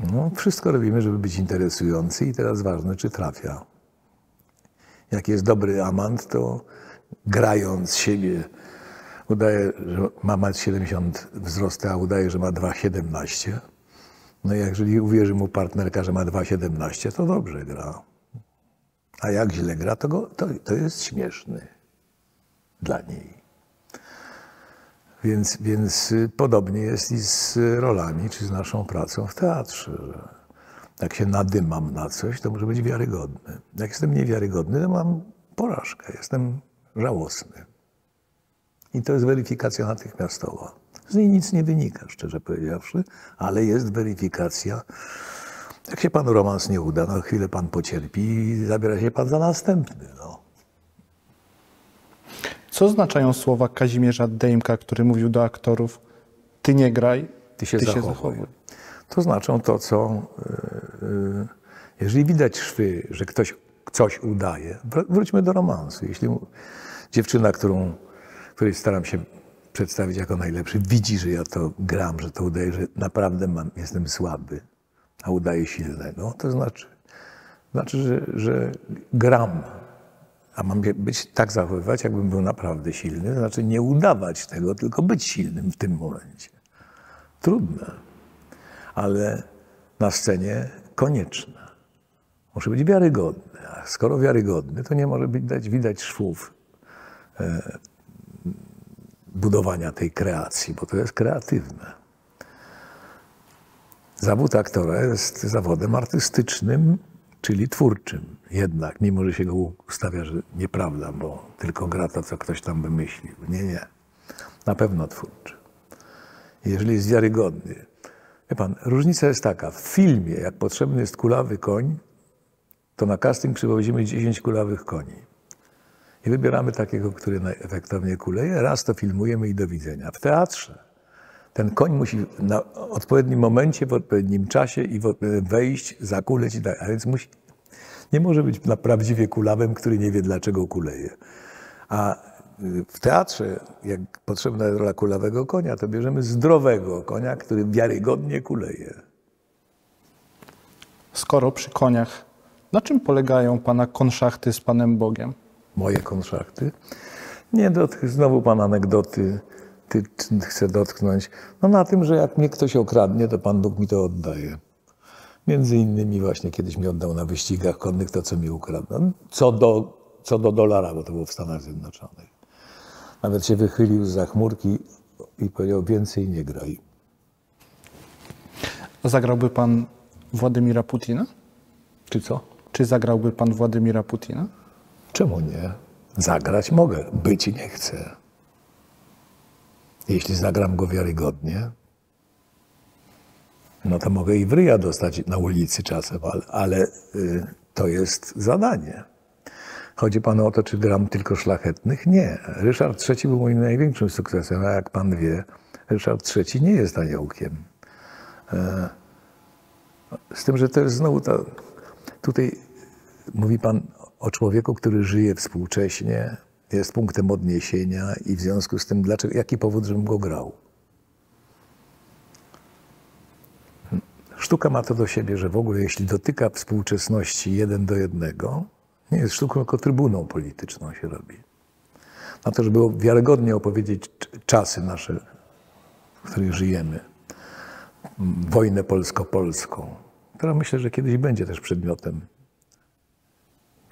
No, wszystko robimy, żeby być interesujący i teraz ważne, czy trafia. Jak jest dobry amant, to grając siebie udaje, że ma 1,70 wzrostu, a udaje, że ma 2,17. No i jeżeli uwierzy mu partnerka, że ma 2,17, to dobrze gra. A jak źle gra, to, go, to, to jest śmieszny dla niej. Więc, więc y, podobnie jest i z rolami, czy z naszą pracą w teatrze. Jak się nadymam na coś, to może być wiarygodny. Jak jestem niewiarygodny, to mam porażkę, jestem żałosny. I to jest weryfikacja natychmiastowa. Z niej nic nie wynika, szczerze powiedziawszy, ale jest weryfikacja jak się panu romans nie uda, no chwilę pan pocierpi i zabiera się pan za następny. No. Co oznaczają słowa Kazimierza Dejmka, który mówił do aktorów, ty nie graj, ty się, ty zachowuj. się zachowuj. To znaczą to, co... Yy, jeżeli widać szwy, że ktoś coś udaje, wróćmy do romansu. Jeśli dziewczyna, którą, której staram się przedstawić jako najlepszy, widzi, że ja to gram, że to udaje, że naprawdę mam, jestem słaby, a udaje silnego, to znaczy, znaczy że, że gram. A mam być tak zachowywać, jakbym był naprawdę silny, to znaczy nie udawać tego, tylko być silnym w tym momencie. Trudne, ale na scenie konieczne. Muszę być wiarygodny. A skoro wiarygodny, to nie może być dać widać szwów e, budowania tej kreacji, bo to jest kreatywne. Zawód aktora jest zawodem artystycznym, czyli twórczym. Jednak, mimo że się go ustawia, że nieprawda, bo tylko gra to, co ktoś tam wymyślił. Nie, nie. Na pewno twórczy. Jeżeli jest wiarygodny. Wie pan, różnica jest taka. W filmie, jak potrzebny jest kulawy koń, to na casting przywozimy 10 kulawych koni. I wybieramy takiego, który najefektowniej kuleje. Raz to filmujemy i do widzenia. W teatrze ten koń musi na odpowiednim momencie, w odpowiednim czasie i wejść, zakuleć i tak. A więc musi, nie może być prawdziwie kulawym, który nie wie, dlaczego kuleje. A y, w teatrze, jak potrzebna jest rola kulawego konia, to bierzemy zdrowego konia, który wiarygodnie kuleje. Skoro przy koniach, na czym polegają Pana konszachty z Panem Bogiem? Moje konszachty? Nie, do tych znowu Pan anegdoty chce dotknąć? No na tym, że jak mnie ktoś okradnie, to Pan Bóg mi to oddaje. Między innymi właśnie kiedyś mi oddał na wyścigach konnych to, co mi ukradł. No, co, do, co do dolara, bo to było w Stanach Zjednoczonych. Nawet się wychylił za chmurki i powiedział, więcej nie graj. Zagrałby Pan Władimira Putina? Czy co? Czy zagrałby Pan Władimira Putina? Czemu nie? Zagrać mogę, być nie chcę. Jeśli zagram go wiarygodnie, no to mogę i w ryja dostać na ulicy czasem, ale, ale y, to jest zadanie. Chodzi panu o to, czy gram tylko szlachetnych? Nie. Ryszard III był moim największym sukcesem, a jak pan wie, Ryszard III nie jest aniołkiem. E, z tym, że to jest znowu ta... Tutaj mówi pan o człowieku, który żyje współcześnie, jest punktem odniesienia i w związku z tym, dlaczego, jaki powód, żebym go grał? Sztuka ma to do siebie, że w ogóle jeśli dotyka współczesności jeden do jednego, nie jest sztuką, tylko trybuną polityczną się robi. Na to, żeby wiarygodnie opowiedzieć czasy nasze, w których żyjemy, wojnę polsko-polską, która myślę, że kiedyś będzie też przedmiotem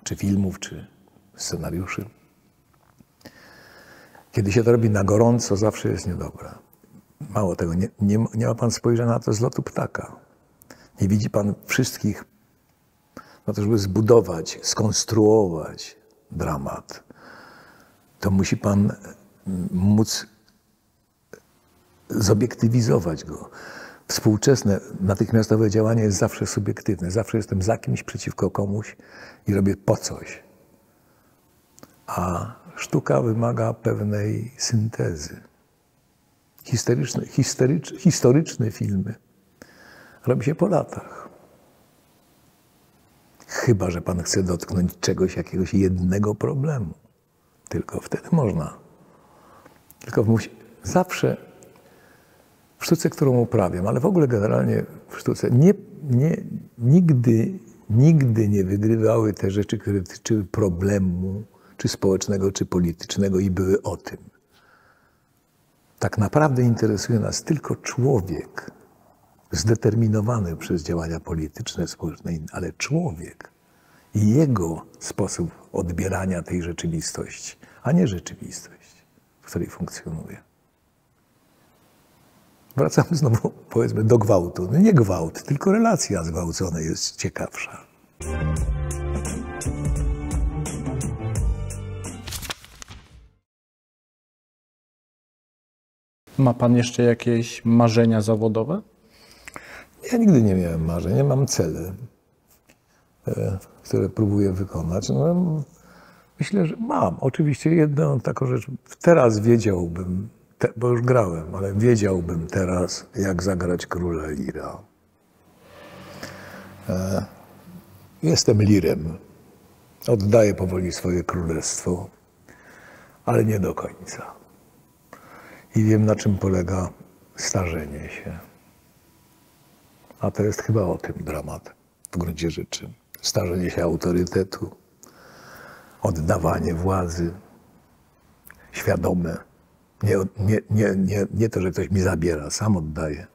czy filmów, czy scenariuszy. Kiedy się to robi na gorąco, zawsze jest niedobre. Mało tego, nie, nie, nie ma pan spojrzenia na to z lotu ptaka. Nie widzi pan wszystkich, no to żeby zbudować, skonstruować dramat, to musi pan mm, móc zobiektywizować go. Współczesne, natychmiastowe działanie jest zawsze subiektywne. Zawsze jestem za kimś, przeciwko komuś i robię po coś. A sztuka wymaga pewnej syntezy. Historyczne, historyczne, filmy robi się po latach. Chyba, że Pan chce dotknąć czegoś, jakiegoś jednego problemu. Tylko wtedy można. Tylko musi, zawsze w sztuce, którą uprawiam, ale w ogóle generalnie w sztuce, nie, nie, nigdy, nigdy nie wygrywały te rzeczy, które dotyczyły problemu, czy społecznego, czy politycznego i były o tym. Tak naprawdę interesuje nas tylko człowiek, zdeterminowany przez działania polityczne, społeczne, ale człowiek i jego sposób odbierania tej rzeczywistości, a nie rzeczywistość, w której funkcjonuje. Wracamy znowu, powiedzmy, do gwałtu. No nie gwałt, tylko relacja zgwałcona jest ciekawsza. Ma pan jeszcze jakieś marzenia zawodowe? Ja nigdy nie miałem marzeń, ja mam cele, e, które próbuję wykonać. No, myślę, że mam. Oczywiście jedną taką rzecz, teraz wiedziałbym, bo już grałem, ale wiedziałbym teraz, jak zagrać króla Lira. E, jestem Lirem. Oddaję powoli swoje królestwo, ale nie do końca i wiem, na czym polega starzenie się. A to jest chyba o tym dramat w gruncie rzeczy. Starzenie się autorytetu, oddawanie władzy, świadome. Nie, nie, nie, nie, nie to, że ktoś mi zabiera, sam oddaje.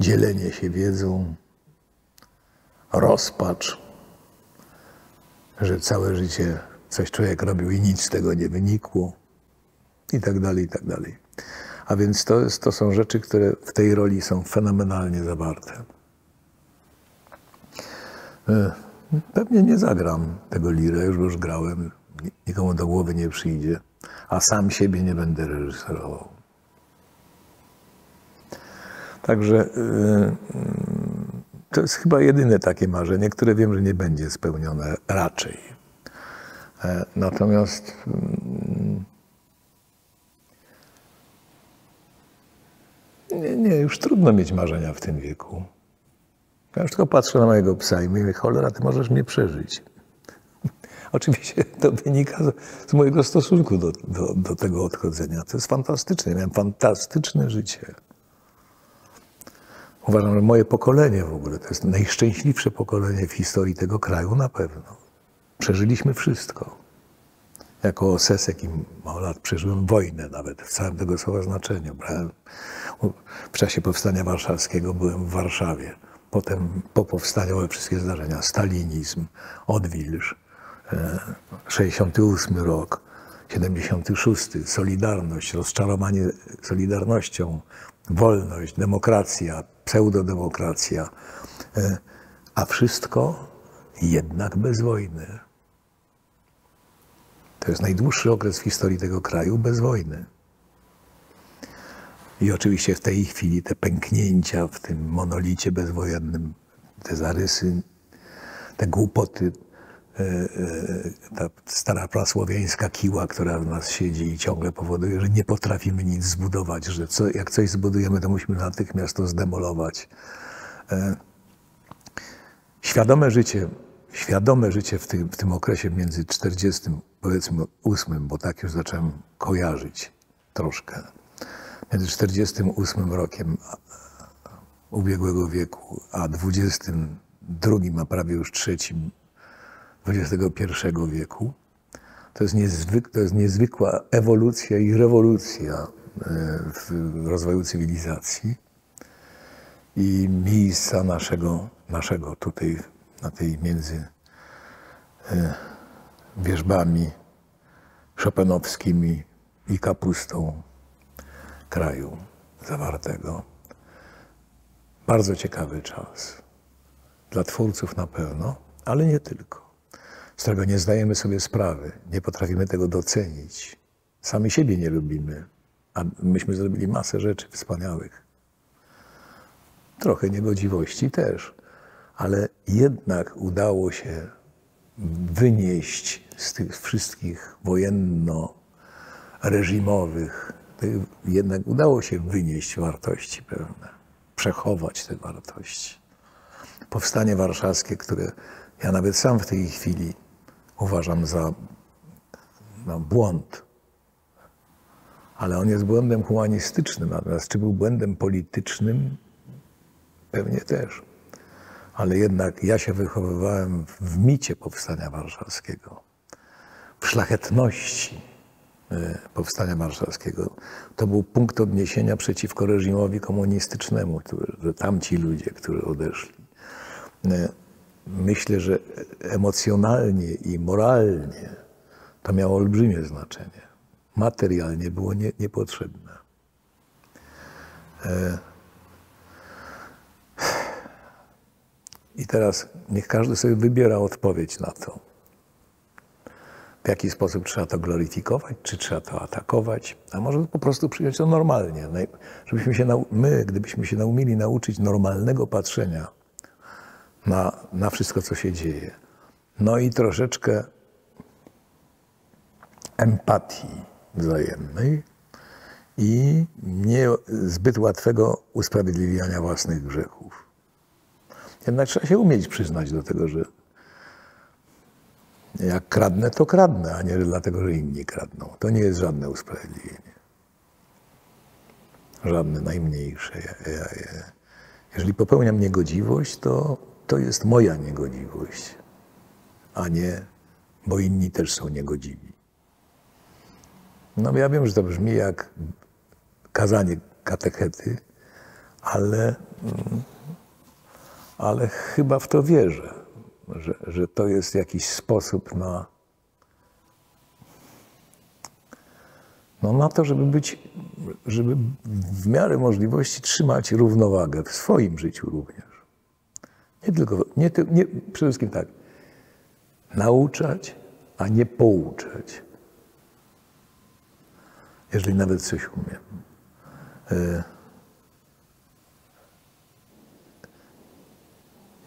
Dzielenie się wiedzą, rozpacz, że całe życie coś człowiek robił i nic z tego nie wynikło i tak dalej, i tak dalej. A więc to, jest, to są rzeczy, które w tej roli są fenomenalnie zawarte. E, Pewnie nie zagram tego lirę, już już grałem, nikomu do głowy nie przyjdzie, a sam siebie nie będę reżyserował. Także y, y, to jest chyba jedyne takie marzenie, które wiem, że nie będzie spełnione raczej. E, natomiast nie, już trudno mieć marzenia w tym wieku. Ja już tylko patrzę na mojego psa i mówię, cholera, ty możesz mnie przeżyć. Oczywiście to wynika z mojego stosunku do, do, do, tego odchodzenia. To jest fantastyczne. Miałem fantastyczne życie. Uważam, że moje pokolenie w ogóle to jest najszczęśliwsze pokolenie w historii tego kraju na pewno. Przeżyliśmy wszystko. Jako osesek i mało lat przeżyłem wojnę nawet w całym tego słowa znaczeniu. Brałem, w czasie powstania warszawskiego byłem w Warszawie. Potem po powstaniu były wszystkie zdarzenia. Stalinizm, odwilż, 68 rok, 76, Solidarność, rozczarowanie Solidarnością, wolność, demokracja, pseudodemokracja, e, a wszystko jednak bez wojny. To jest najdłuższy okres w historii tego kraju bez wojny. I oczywiście w tej chwili te pęknięcia w tym monolicie bezwojennym, te zarysy, te głupoty, e, e, ta stara prasłowiańska kiła, która w nas siedzi i ciągle powoduje, że nie potrafimy nic zbudować, że co, jak coś zbudujemy, to musimy natychmiast to zdemolować. E, świadome życie, świadome życie w tym, w tym okresie między 40, powiedzmy 8, bo tak już zacząłem kojarzyć troszkę, między 48 rokiem ubiegłego wieku, a 22, a prawie już trzecim XXI wieku, to jest, niezwyk, to jest niezwykła ewolucja i rewolucja e, w rozwoju cywilizacji i miejsca naszego, naszego tutaj, na tej między wierzbami szopenowskimi i kapustą kraju zawartego. Bardzo ciekawy czas. Dla twórców na pewno, ale nie tylko. Z którego nie zdajemy sobie sprawy, nie potrafimy tego docenić. Sami siebie nie lubimy, a myśmy zrobili masę rzeczy wspaniałych. Trochę niegodziwości też, ale jednak udało się wynieść z tych wszystkich wojenno-reżimowych jednak udało się wynieść wartości pewne, przechować te wartości. Powstanie warszawskie, które ja nawet sam w tej chwili uważam za no, błąd, ale on jest błędem humanistycznym, natomiast czy był błędem politycznym? Pewnie też. Ale jednak ja się wychowywałem w micie powstania warszawskiego, w szlachetności E, powstania warszawskiego. To był punkt odniesienia przeciwko reżimowi komunistycznemu, że tamci ludzie, którzy odeszli. E, myślę, że emocjonalnie i moralnie to miało olbrzymie znaczenie. Materialnie było nie, niepotrzebne. I teraz niech każdy sobie wybiera odpowiedź na to w jaki sposób trzeba to gloryfikować, czy trzeba to atakować, a może po prostu przyjąć to normalnie. Żebyśmy się, my, gdybyśmy się umieli nauczyć normalnego patrzenia na, na wszystko, co się dzieje, no i troszeczkę empatii wzajemnej i nie zbyt łatwego usprawiedliwiania własnych grzechów. Jednak trzeba się umieć przyznać do tego, że jak kradnę, to kradnę, a nie dlatego, że inni kradną. To nie jest żadne usprawiedliwienie. Żadne najmniejsze. Ja. Jeżeli popełniam niegodziwość, to to jest moja niegodziwość, a nie, bo inni też są niegodziwi. No ja wiem, że to brzmi jak kazanie katechety, ale, mm, ale chyba w to wierzę że, że to jest jakiś sposób na No na to, żeby być, żeby w miarę możliwości trzymać równowagę w swoim życiu również. Nie tylko, nie, nie, przede wszystkim tak, nauczać, a nie pouczać. Jeżeli nawet coś umiem.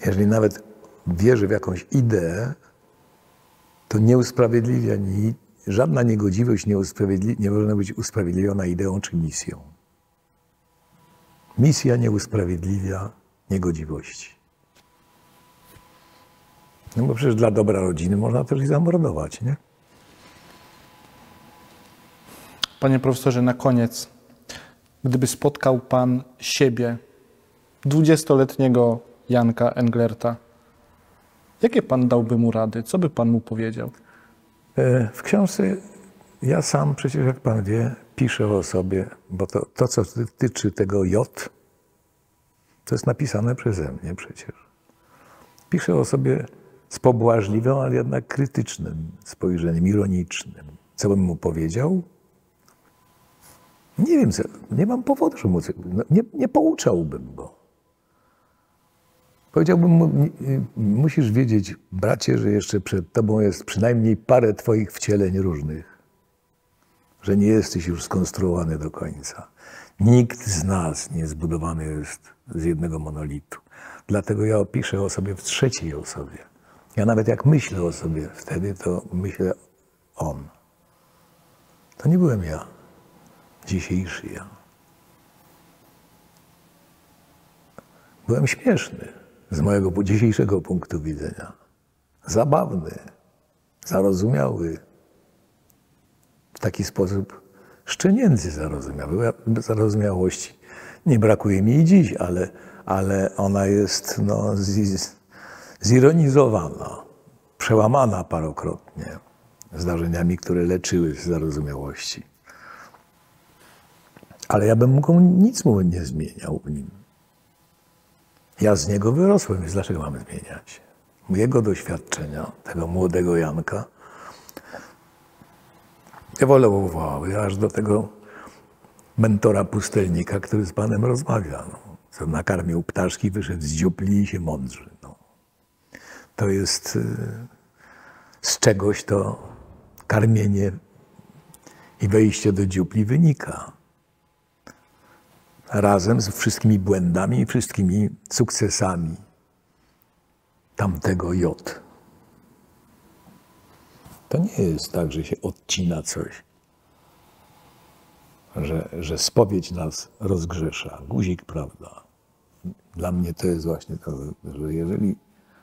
Jeżeli nawet wierzę w jakąś ideę, to nie usprawiedliwia ni, żadna niegodziwość nie, usprawiedli, nie może być usprawiedliwiona ideą czy misją. Misja nie usprawiedliwia niegodziwości. No bo przecież dla dobra rodziny można też i zamordować, nie? Panie profesorze, na koniec, gdyby spotkał Pan siebie, dwudziestoletniego Janka Englerta, jakie Pan dałby mu rady? Co by Pan mu powiedział? E, W książce ja sam przecież, jak pan wie, piszę o sobie, bo to, to co dotyczy tego J, to jest napisane przeze mnie przecież. Piszę o sobie z pobłażliwym, ale jednak krytycznym spojrzeniem, ironicznym. Co bym mu powiedział? Nie wiem, nie mam powodu, żeby mu, no, nie, nie pouczałbym go. Powiedziałbym mu, "Nie- y, musisz wiedzieć, bracie, że jeszcze przed tobą jest przynajmniej parę twoich wcieleń różnych, że nie jesteś już skonstruowany do końca. Nikt z nas nie zbudowany jest z jednego monolitu. Dlatego ja opiszę o sobie w trzeciej osobie. Ja nawet jak myślę o sobie wtedy, to myślę on. To nie byłem ja, dzisiejszy ja. Byłem śmieszny z mojego dzisiejszego punktu widzenia. Zabawny, zarozumiały. W taki sposób szczenięcy zarozumiały. Zarozumiałości nie brakuje mi i dziś, ale, ale ona jest no, zi- zironizowana, przełamana parokrotnie zdarzeniami, które leczyły z zarozumiałości. Ale ja bym mógł nic mu nie zmieniał w nim. Ja z niego wyrosłem, więc dlaczego mamy zmieniać? Jego doświadczenia, tego młodego Janka, ewoluowały aż do tego mentora pustelnika, który z Panem rozmawia. No. Co nakarmił ptaszki, wyszedł z dziupli i się mądrzy. No. To jest y, z czegoś to karmienie i wejście do dziupli wynika razem z wszystkimi błędami i wszystkimi sukcesami tamtego J. To nie jest tak, że się odcina coś, że, że spowiedź nas rozgrzesza. Guzik, prawda? Dla mnie to jest właśnie to, że jeżeli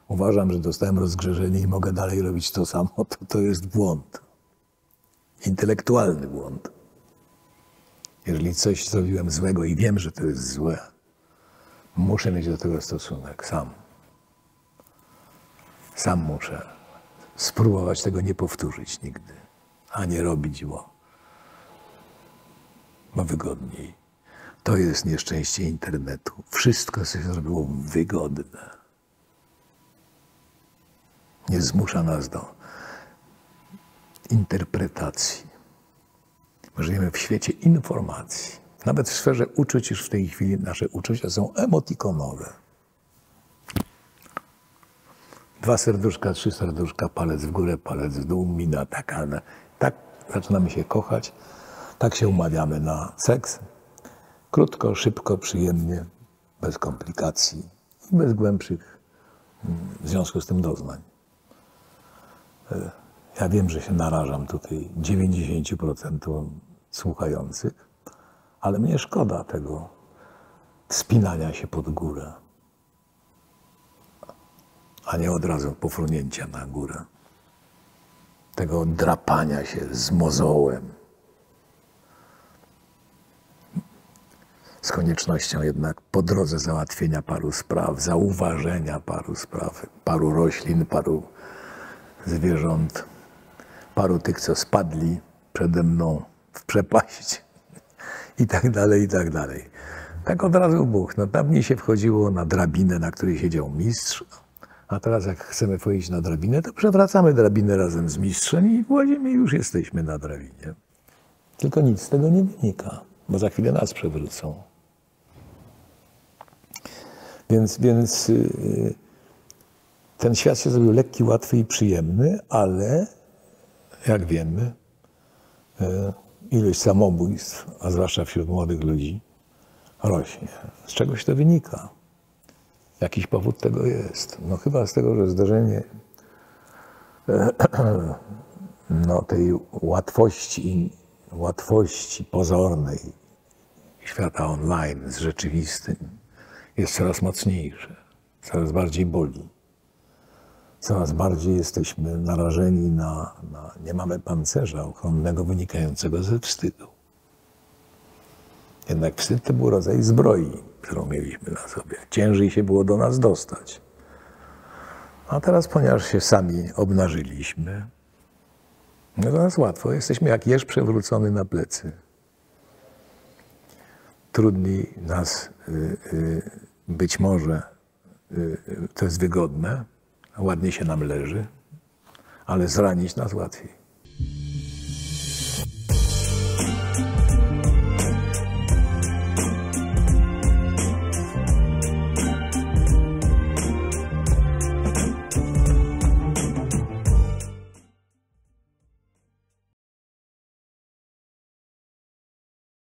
uważam, że dostałem rozgrzeszenie i mogę dalej robić to samo, to to jest błąd. Intelektualny błąd. Jeżeli coś zrobiłem złego i wiem, że to jest złe, muszę mieć do tego stosunek sam. Sam muszę spróbować tego nie powtórzyć nigdy, a nie robić, bo, bo wygodniej. To jest nieszczęście internetu. Wszystko się zrobiło wygodne. Nie zmusza nas do interpretacji. My żyjemy w świecie informacji. Nawet w sferze uczuć już w tej chwili nasze uczucia są emotikonowe. Dwa serduszka, trzy serduszka, palec w górę, palec w dół, mina taka. Tak zaczynamy się kochać, tak się umawiamy na seks. Krótko, szybko, przyjemnie, bez komplikacji i bez głębszych mm, w związku z tym doznań. Ja wiem, że się narażam tutaj 90% słuchających, ale mnie szkoda tego spinania się pod górę, a nie od razu pofrunięcia na górę. Tego drapania się z mozołem. Z koniecznością jednak po drodze załatwienia paru spraw, zauważenia paru spraw, paru roślin, paru zwierząt, paru tych, co spadli przede mną w przepaść i tak dalej, i tak dalej. Tak od razu Bóg. No dawniej się wchodziło na drabinę, na której siedział mistrz, a teraz jak chcemy wchodzić na drabinę, to przewracamy drabinę razem z mistrzem i władzimy już jesteśmy na drabinie. Tylko nic z tego nie wynika, bo za chwilę nas przewrócą. Więc, więc yy, ten świat się zrobił lekki, łatwy i przyjemny, ale jak wiemy, yy, ilość samobójstw, a zwłaszcza wśród młodych ludzi, rośnie. Z czegoś to wynika? Jakiś powód tego jest. No chyba z tego, że zdarzenie no, tej łatwości, łatwości pozornej świata online z rzeczywistym jest coraz mocniejsze, coraz bardziej boli. Coraz bardziej jesteśmy narażeni na, na nie mamy pancerza ochronnego wynikającego ze wstydu. Jednak wstyd to był rodzaj zbroi, którą mieliśmy na sobie. Ciężej się było do nas dostać. A teraz, ponieważ się sami obnażyliśmy, no to nas łatwo. Jesteśmy jak jeż przewrócony na plecy. Trudniej nas y, y, być może y, to jest wygodne, ładnie się nam leży, ale zranić nas łatwiej.